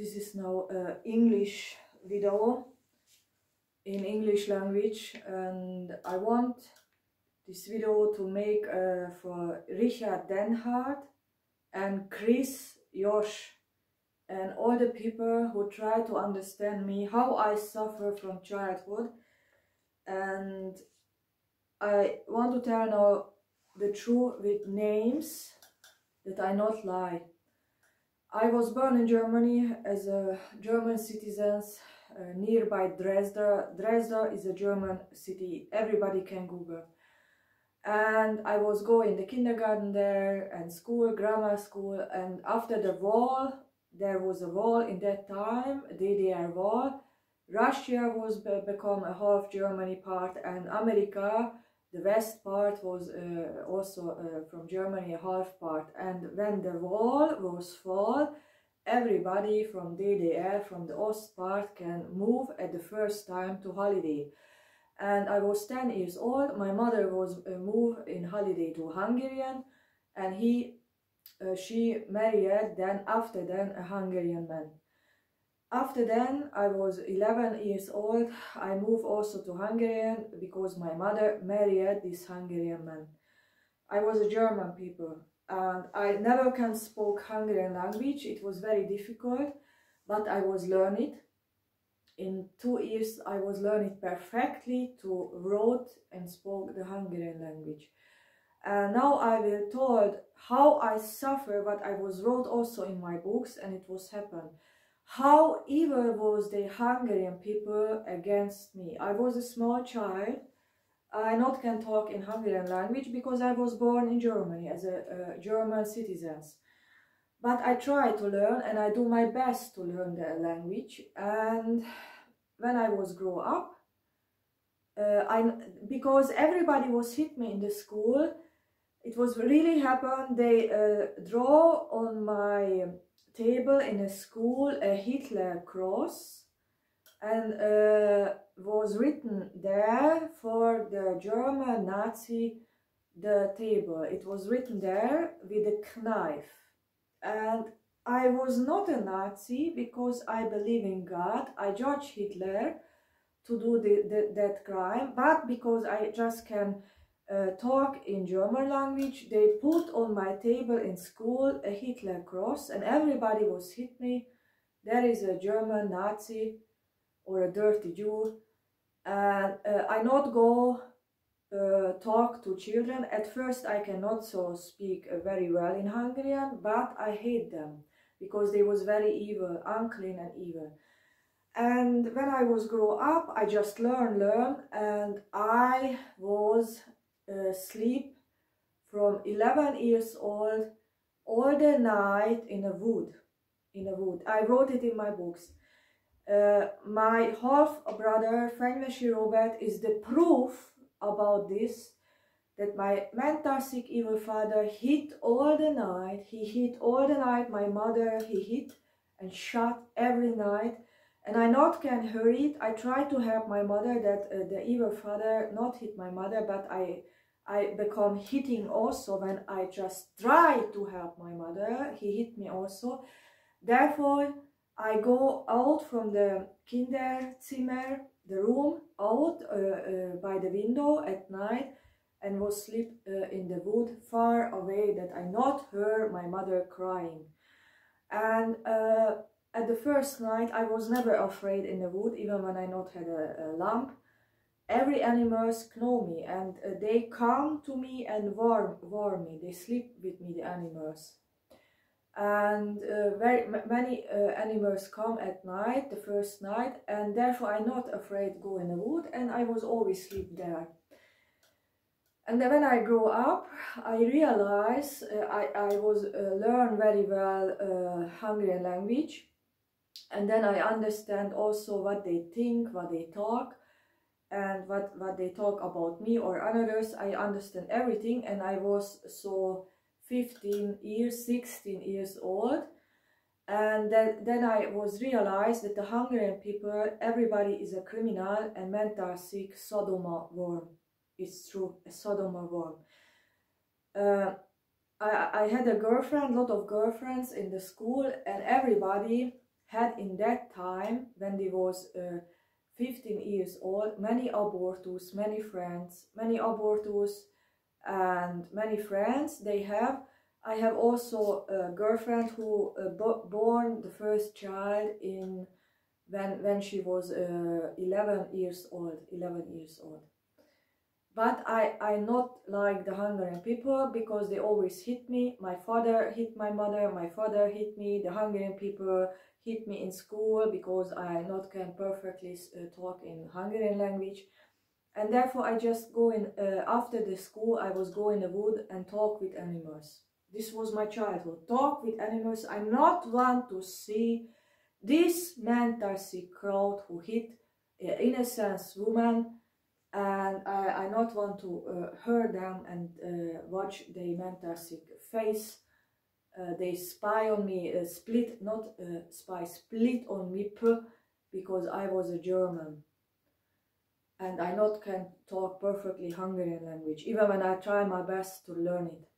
this is now a English video in English language and I want this video to make uh, for Richard Dennard and Chris Josh and all the people who try to understand me how I suffer from childhood and I want to tell now the truth with names that I not lie. I was born in Germany as a German citizen uh, nearby Dresden. Dresden is a German city, everybody can Google. And I was going the kindergarten there and school, grammar school and after the wall, there was a wall in that time, DDR wall. Russia was be become a half Germany part and America the west part was uh, also uh, from Germany a half part. And when the wall was fall everybody from DDR from the Ost part can move at the first time to holiday. And I was 10 years old. My mother was uh, moved in holiday to Hungarian. And he uh, she married then after then a Hungarian man after then, I was 11 years old. I moved also to Hungary because my mother married this Hungarian man. I was a German people and I never can spoke Hungarian language. It was very difficult, but I was learning. In two years, I was learning perfectly to wrote and spoke the Hungarian language. And now I will told how I suffer but I was wrote also in my books and it was happened how evil was the Hungarian people against me. I was a small child. I not can talk in Hungarian language because I was born in Germany as a, a German citizen. But I try to learn and I do my best to learn the language. And when I was grow up, uh, I because everybody was hit me in the school, it was really happen. They uh, draw on my table in a school a Hitler cross and uh, was written there for the German Nazi the table. It was written there with a knife and I was not a Nazi because I believe in God. I judge Hitler to do the, the, that crime, but because I just can uh, talk in German language. They put on my table in school a Hitler cross and everybody was hit me. There is a German Nazi or a dirty Jew. And uh, I not go uh, talk to children. At first I cannot so speak uh, very well in Hungarian, but I hate them because they was very evil, unclean and evil. And when I was grow up, I just learn, learn, and I was uh, sleep from 11 years old all the night in a wood in a wood. I wrote it in my books. Uh, my half brother Fenyvesi Robert is the proof about this that my mental sick evil father hit all the night. He hit all the night. My mother he hit and shot every night. And I not can hurry it. I try to help my mother that uh, the evil father not hit my mother, but I I become hitting also when I just try to help my mother. He hit me also. Therefore, I go out from the Kinderzimmer, the room, out uh, uh, by the window at night and was sleep uh, in the wood far away that I not hear my mother crying. And uh, at the first night I was never afraid in the wood even when I not had a, a lamp every animals know me and uh, they come to me and warm warm me. They sleep with me the animals. And uh, very many uh, animals come at night the first night and therefore i'm not afraid go in the wood and i was always sleep there. And then when i grow up i realize uh, i i was uh, learn very well uh, hungarian language. And then i understand also what they think what they talk and what what they talk about me or others i understand everything and i was so 15 years 16 years old. And then, then i was realized that the hungarian people everybody is a criminal and mental sick sodoma worm. It's true a sodoma worm. Uh, I, I had a girlfriend lot of girlfriends in the school and everybody had in that time when they was uh, 15 years old many abortus many friends many abortus and many friends they have. I have also a girlfriend who uh, born the first child in when when she was uh, 11 years old 11 years old. But I, I not like the Hungarian people because they always hit me. My father hit my mother, my father hit me, the Hungarian people hit me in school because I not can perfectly uh, talk in Hungarian language. And therefore I just go in, uh, after the school I was go in the wood and talk with animals. This was my childhood, talk with animals. I not want to see this mental sick crowd who hit uh, innocent woman and I, I not want to uh, hear them and uh, watch mental sick face. Uh, they spy on me, uh, split, not uh, spy, split on me because I was a German. And I not can talk perfectly Hungarian language, even when I try my best to learn it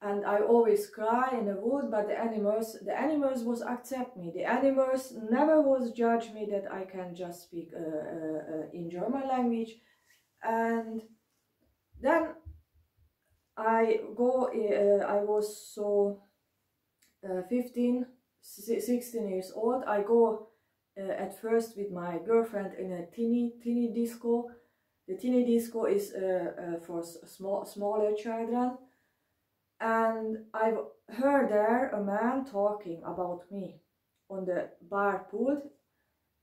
and I always cry in the wood, but the animals, the animals was accept me. The animals never was judge me that I can just speak uh, uh, uh, in German language. And then I go, uh, I was so uh, 15, 16 years old. I go uh, at first with my girlfriend in a teeny, teeny disco. The teeny disco is for small, smaller children and I heard there a man talking about me on the bar pool.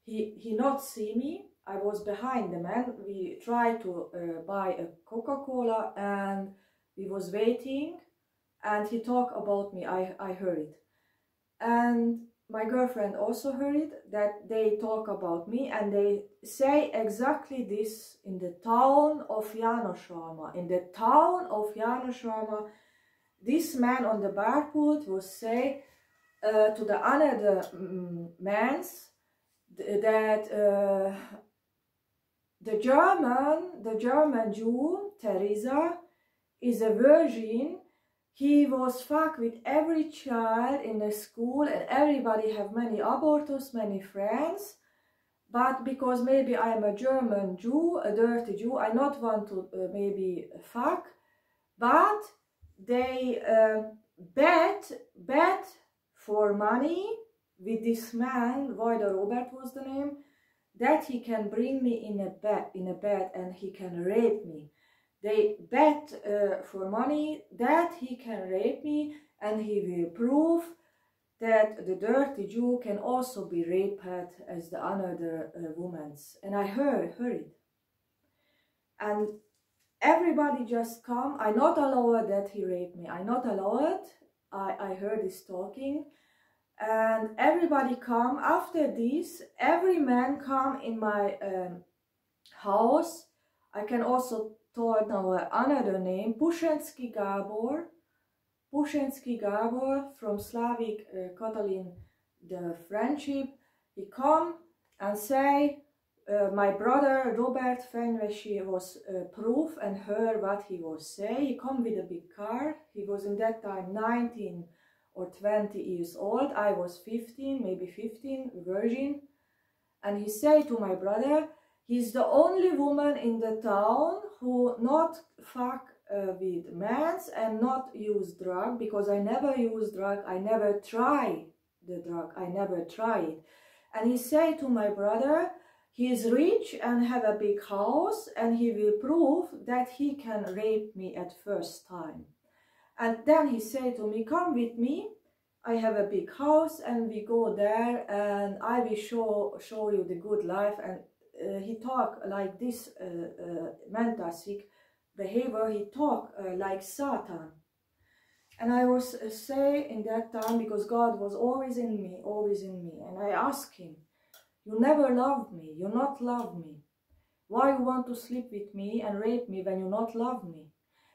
He he not see me. I was behind the man. We tried to uh, buy a Coca-Cola and we was waiting and he talked about me. I, I heard it. And my girlfriend also heard it, that they talk about me and they say exactly this in the town of Jánoshalma. In the town of Jánoshalma, this man on the bar pulpit will say uh, to the other um, mans that uh, the German, the German Jew, Teresa, is a virgin. He was fucked with every child in the school and everybody have many abortus, many friends. But because maybe I am a German Jew, a dirty Jew, I not want to uh, maybe fuck. But they uh, bet bet for money with this man, Vajda Robert was the name, that he can bring me in a bed in a bed and he can rape me. They bet uh, for money that he can rape me and he will prove that the dirty Jew can also be raped as the other uh, woman's. And I heard, it. And everybody just come. I not allow that he raped me. I not allow it. I, I heard this talking. And everybody come. After this, every man come in my um, house. I can also tell now another name. Pushensky Gabor. Pushensky Gabor from Slavic uh, the friendship. He come and say, uh, my brother Robert Fenyvesi was uh, proof and heard what he was say. He come with a big car. He was in that time 19 or 20 years old. I was 15, maybe 15, virgin. And he say to my brother, he's the only woman in the town who not fuck uh, with men and not use drug because I never use drug. I never try the drug. I never try it. And he say to my brother, he is rich and have a big house and he will prove that he can rape me at first time. And then he said to me, come with me, I have a big house and we go there and I will show, show you the good life. And uh, he talk like this uh, uh, behavior, he talk uh, like Satan. And I was uh, say in that time, because God was always in me, always in me. And I asked him, you never loved me. You not love me. Why you want to sleep with me and rape me when you not love me?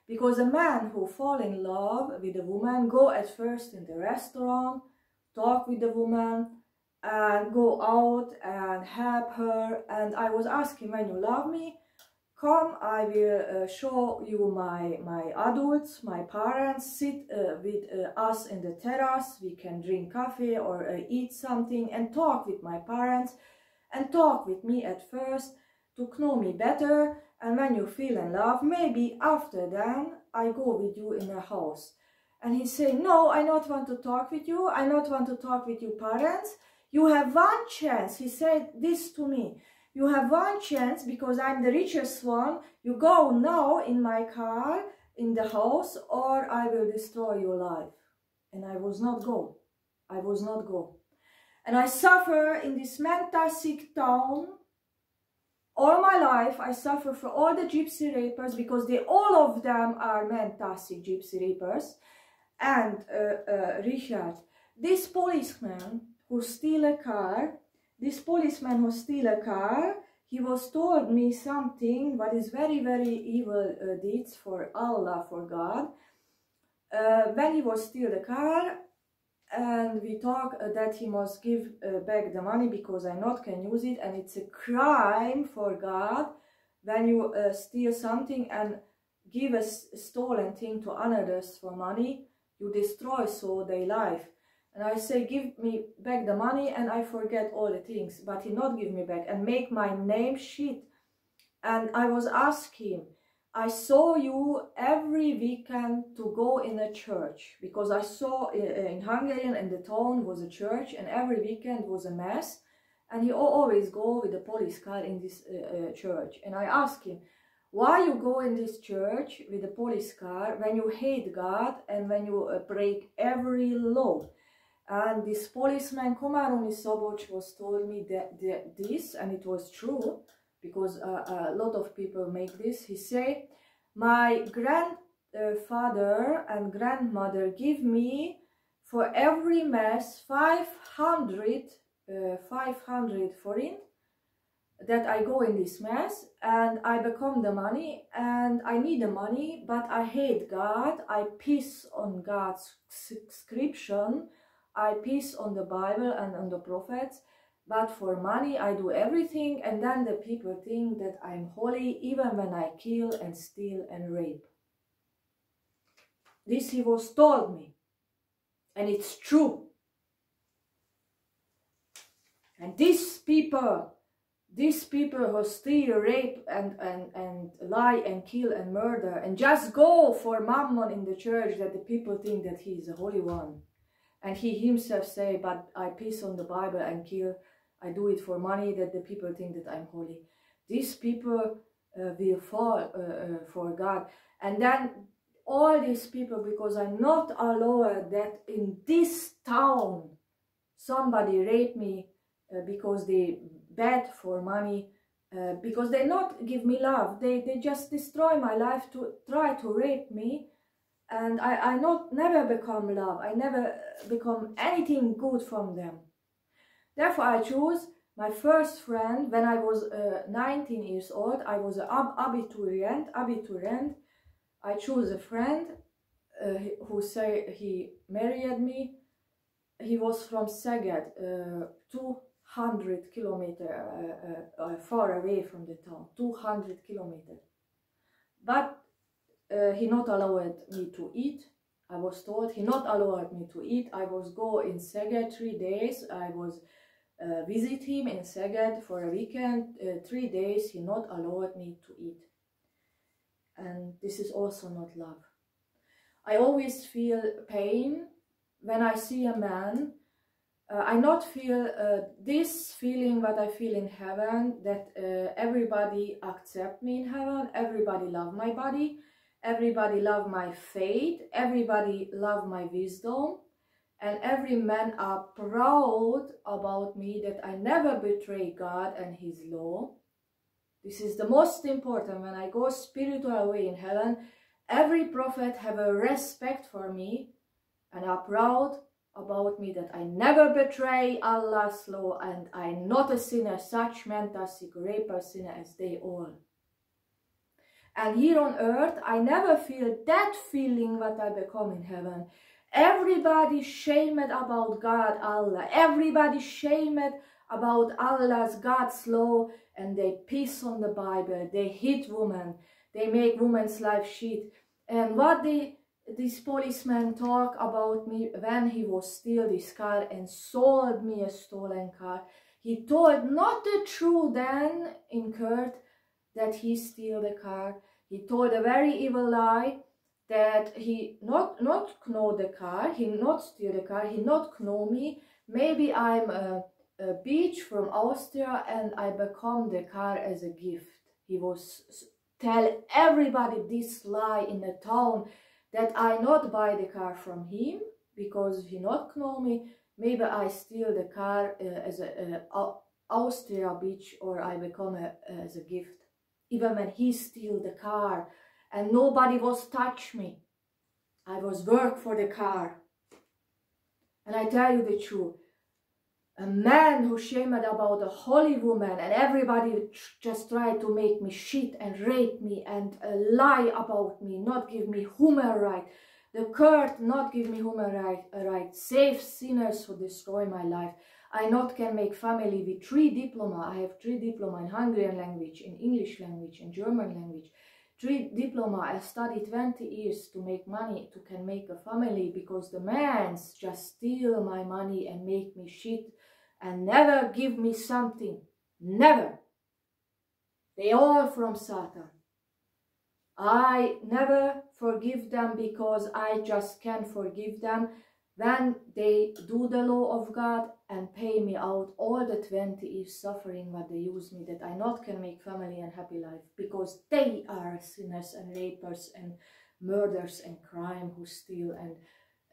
Because a man who fall in love with a woman go at first in the restaurant, talk with the woman, and go out and help her. And I was asking, when you love me, come, I will uh, show you my, my adults, my parents, sit uh, with uh, us in the terrace, we can drink coffee or uh, eat something and talk with my parents and talk with me at first to know me better and when you feel in love, maybe after then I go with you in the house. And he say, no, I not want to talk with you, I not want to talk with you parents, you have one chance, he said this to me, you have one chance because I'm the richest one. You go now in my car, in the house, or I will destroy your life. And I was not go. I was not go. And I suffer in this mental sick town. All my life, I suffer for all the gypsy rapers because they all of them are mental sick gypsy rapers. And uh, uh, Richard, this policeman who steal a car, this policeman who steal a car, he was told me something what is very, very evil uh, deeds for Allah, for God. Uh, when he was steal the car, and we talk uh, that he must give uh, back the money because I not can use it, and it's a crime for God when you uh, steal something and give a stolen thing to others for money, you destroy so their life. And I say, give me back the money and I forget all the things. But he not give me back and make my name shit. And I was asking, him, I saw you every weekend to go in a church because I saw in Hungarian and the town was a church and every weekend was a mass and he always go with the police car in this uh, uh, church and I asked him why you go in this church with the police car when you hate God and when you uh, break every law and this policeman, Komaroni Soboch, was told me that, that, this, and it was true, because uh, a lot of people make this. He say, my grandfather and grandmother give me for every mass 500, uh, 500 forint that I go in this mass and I become the money and I need the money but I hate God I piss on God's subscription I piece on the Bible and on the prophets, but for money I do everything and then the people think that I'm holy even when I kill and steal and rape. This he was told me and it's true. And these people, these people who steal, rape and, and, and lie and kill and murder and just go for mammon in the church that the people think that he is a holy one. And he himself say, but I piss on the Bible and kill. I do it for money that the people think that I'm holy. These people uh, will fall uh, uh, for God. And then all these people, because I'm not allowed that in this town somebody rape me uh, because they beg for money, uh, because they not give me love. They, they just destroy my life to try to rape me and I, I not never become love. I never become anything good from them. Therefore, I choose my first friend when I was uh, 19 years old. I was an ab abiturient. Abiturient. I chose a friend uh, who say he married me. He was from Szeged, uh, 200 kilometer uh, uh, uh, far away from the town. 200 kilometers. But uh, he not allowed me to eat. I was told he not allowed me to eat. I was go in Szeged three days. I was uh, visit him in Szeged for a weekend. Uh, three days he not allowed me to eat. And this is also not love. I always feel pain when I see a man. Uh, I not feel uh, this feeling what I feel in heaven, that uh, everybody accept me in heaven, everybody love my body, Everybody love my faith, everybody love my wisdom, and every man are proud about me that I never betray God and his law. This is the most important. When I go spiritual way in heaven, every prophet have a respect for me and are proud about me that I never betray Allah's law and I'm not a sinner, such mentastic raper sinner as they all. And here on earth, I never feel that feeling what I become in heaven. Everybody shamed about God, Allah. Everybody shamed about Allah's God's law and they piss on the Bible. They hit women. They make women's life shit. And what the this policeman talk about me when he was steal this car and sold me a stolen car. He told not the truth then in court that he steal the car. He told a very evil lie that he not not know the car, he not steal the car, he not know me. Maybe I'm a, a beach from Austria and I become the car as a gift. He was tell everybody this lie in the town that I not buy the car from him because he not know me. Maybe I steal the car uh, as a, a, Austria beach or I become a, as a gift. Even when he steal the car and nobody was touch me. I was work for the car. And I tell you the truth, a man who shamed about a holy woman and everybody just tried to make me shit and rape me and uh, lie about me, not give me human right. The court not give me human right, right, save sinners who destroy my life. I not can make family with three diploma. I have three diploma in Hungarian language, in English language, in German language. Three diploma. I study 20 years to make money to can make a family because the mans just steal my money and make me shit and never give me something. Never. They all from Satan. I never forgive them because I just can't forgive them when they do the law of God and pay me out all the 20 years suffering what they use me that I not can make family and happy life because they are sinners and rapers and murders and crime who steal and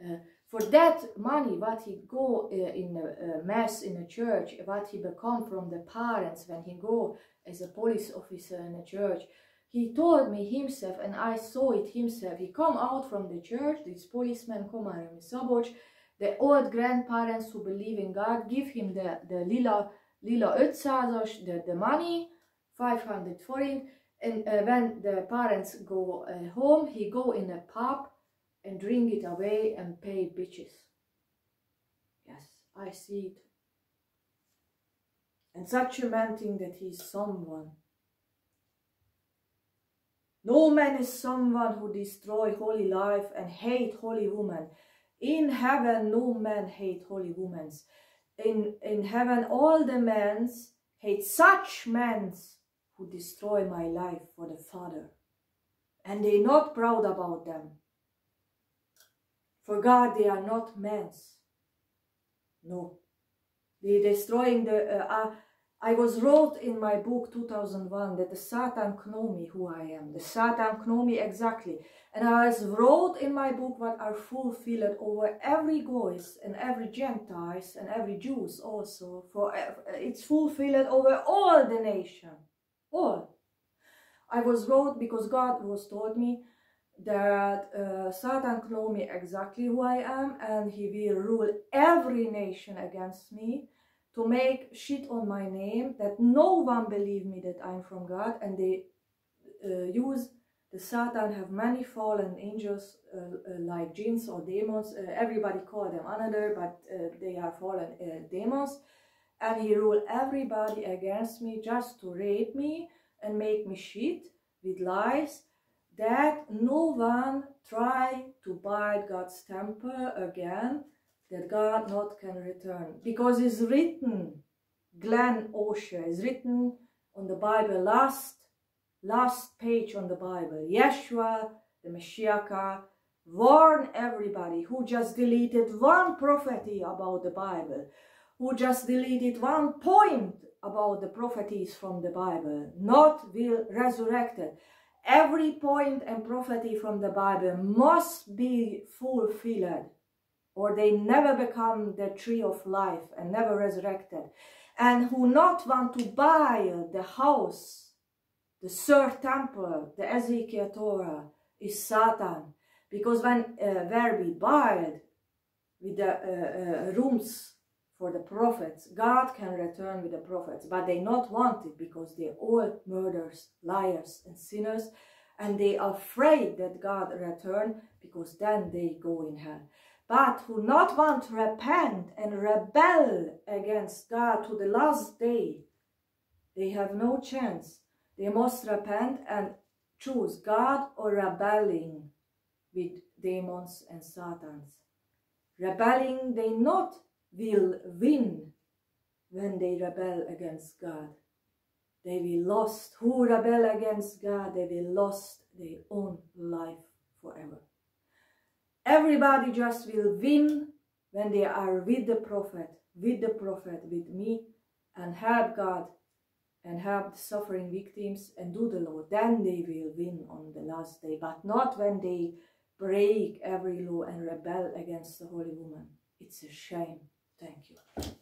uh, for that money, what he go uh, in a, a, mass in a church, what he become from the parents when he go as a police officer in a church, he told me himself, and I saw it himself. He come out from the church, this policeman in Szabolcs, the old grandparents who believe in God give him the, the lila, lila 500 the, the money, 500 forint, and uh, when the parents go uh, home, he go in a pub and drink it away and pay bitches. Yes, I see it. And such a man think that he is someone. No man is someone who destroy holy life and hate holy woman. In heaven, no man hate holy women. In, in heaven, all the men hate such men who destroy my life for the Father. And they not proud about them. For God, they are not men's. No. They destroying the... Uh, uh, I was wrote in my book 2001 that the Satan know me who I am. The Satan know me exactly. And I was wrote in my book what are fulfilled over every Goys and every Gentiles and every Jews also. For uh, it's fulfilled over all the nation. All. I was wrote because God was told me that uh, Satan know me exactly who I am and he will rule every nation against me to make shit on my name that no one believe me that I'm from God and they uh, use the Satan have many fallen angels uh, uh like jinns or demons uh, everybody call them another but uh, they are fallen demons. And he rule everybody against me just to rape me and make me shit with lies that no one try to bite God's temper again, that God not can return. Because it's written, Glenn Osher, is written on the Bible, last, last page on the Bible. Yeshua, the Messiah, warn everybody who just deleted one prophecy about the Bible, who just deleted one point about the prophecies from the Bible, not will resurrected every point and prophecy from the Bible must be fulfilled or they never become the tree of life and never resurrected and who not want to buy the house the third temple the Ezekiel Torah is Satan because when uh, where we buy with the uh, uh, rooms for the prophets. God can return with the prophets, but they not want it because they're all murderers, liars, and sinners, and they are afraid that God return because then they go in hell. But who not want to repent and rebel against God to the last day, they have no chance. They must repent and choose God or rebelling with demons and satans. Rebelling they not will win when they rebel against God. They will lost. Who rebel against God, they will lost their own life forever. Everybody just will win when they are with the prophet, with the prophet, with me, and help God and help the suffering victims and do the law. Then they will win on the last day, but not when they break every law and rebel against the Holy Woman. It's a shame. Thank you.